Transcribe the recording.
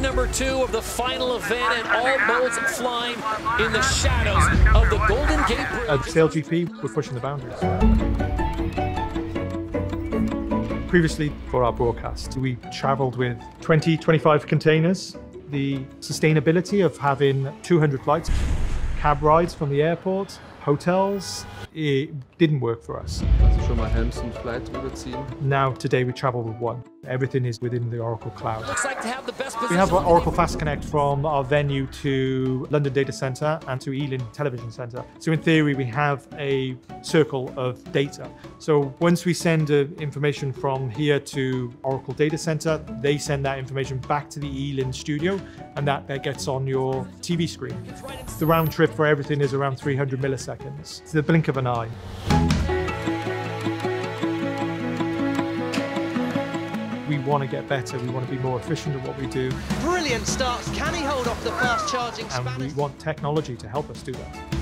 number two of the final event, and all boats flying in the shadows of the Golden Gate Bridge. Uh, At SailGP, we're pushing the boundaries. Previously, for our broadcast, we traveled with 20, 25 containers. The sustainability of having 200 flights, cab rides from the airport, hotels, it didn't work for us. Also schon mal Helmsen Flight überziehen. Now, today, we travel with one. Everything is within the Oracle Cloud. Looks like to have the best We have Oracle Fast Connect from our venue to London Data Center and to Ealing Television Center. So in theory, we have a circle of data. So once we send uh, information from here to Oracle Data Center, they send that information back to the Ealing studio, and that, that gets on your TV screen. The round trip for everything is around 300 milliseconds. It's the blink of an eye. We want to get better. We want to be more efficient at what we do. Brilliant starts. Can he hold off the fast charging and we want technology to help us do that.